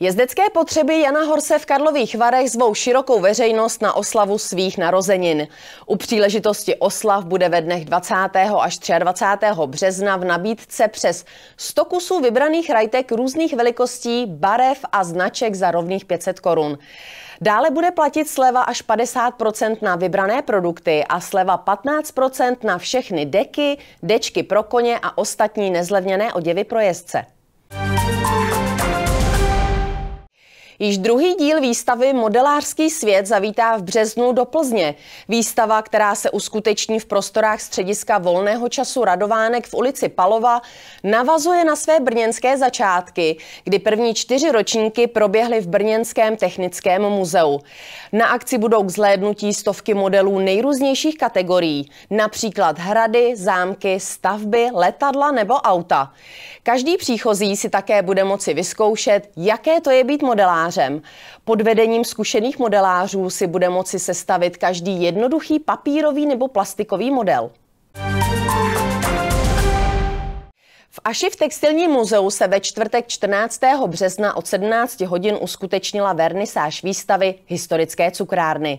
Jezdecké potřeby Jana Horse v Karlových Varech zvou širokou veřejnost na oslavu svých narozenin. U příležitosti oslav bude ve dnech 20. až 23. března v nabídce přes 100 kusů vybraných rajtek různých velikostí, barev a značek za rovných 500 korun. Dále bude platit sleva až 50% na vybrané produkty a sleva 15% na všechny deky, dečky pro koně a ostatní nezlevněné oděvy pro jezdce. Již druhý díl výstavy Modelářský svět zavítá v březnu do Plzně. Výstava, která se uskuteční v prostorách střediska volného času Radovánek v ulici Palova, navazuje na své brněnské začátky, kdy první čtyři ročníky proběhly v Brněnském technickém muzeu. Na akci budou k zhlédnutí stovky modelů nejrůznějších kategorií, například hrady, zámky, stavby, letadla nebo auta. Každý příchozí si také bude moci vyzkoušet, jaké to je být modelářem. Pod vedením zkušených modelářů si bude moci sestavit každý jednoduchý papírový nebo plastikový model. V Aši v textilním muzeu se ve čtvrtek 14. března od 17 hodin uskutečnila vernisáž výstavy Historické cukrárny.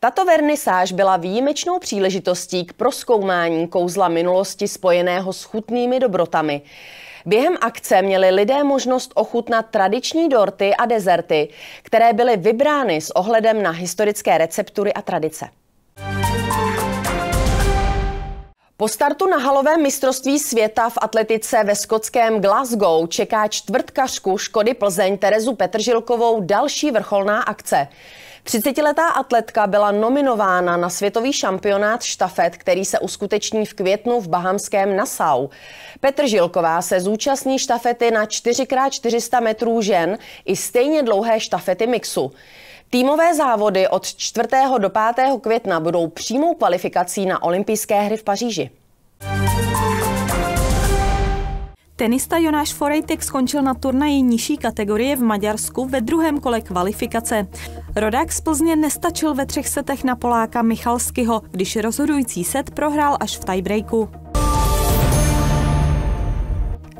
Tato vernisáž byla výjimečnou příležitostí k proskoumání kouzla minulosti spojeného s chutnými dobrotami. Během akce měli lidé možnost ochutnat tradiční dorty a dezerty, které byly vybrány s ohledem na historické receptury a tradice. Po startu na halovém mistrovství světa v atletice ve skotském Glasgow čeká čtvrtkařku Škody Plzeň Terezu Petržilkovou další vrcholná akce. 30-letá atletka byla nominována na světový šampionát štafet, který se uskuteční v květnu v bahamském Nassau. Petr Žilková se zúčastní štafety na 4x400 metrů žen i stejně dlouhé štafety mixu. Týmové závody od 4. do 5. května budou přímou kvalifikací na olympijské hry v Paříži. Tenista Jonáš Forejtek skončil na turnaji nižší kategorie v Maďarsku ve druhém kole kvalifikace. Rodák z Plzně nestačil ve třech setech na Poláka Michalskyho, když rozhodující set prohrál až v tiebreaku.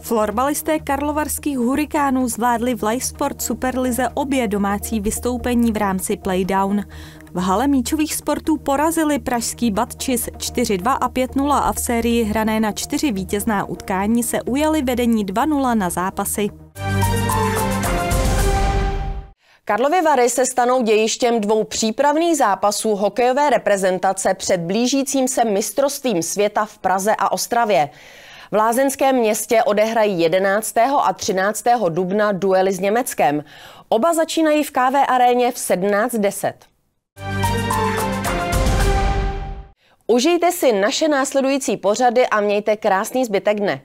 Florbalisté karlovarských hurikánů zvládli v Live Sport Superlize obě domácí vystoupení v rámci Playdown. V hale míčových sportů porazili pražský Batčis 4-2 a 5-0 a v sérii hrané na čtyři vítězná utkání se ujali vedení 2-0 na zápasy. Karlovy Vary se stanou dějištěm dvou přípravných zápasů hokejové reprezentace před blížícím se mistrovstvím světa v Praze a Ostravě. V Lázenském městě odehrají 11. a 13. dubna duely s Německem. Oba začínají v KV aréně v 17.10. Užijte si naše následující pořady a mějte krásný zbytek dne.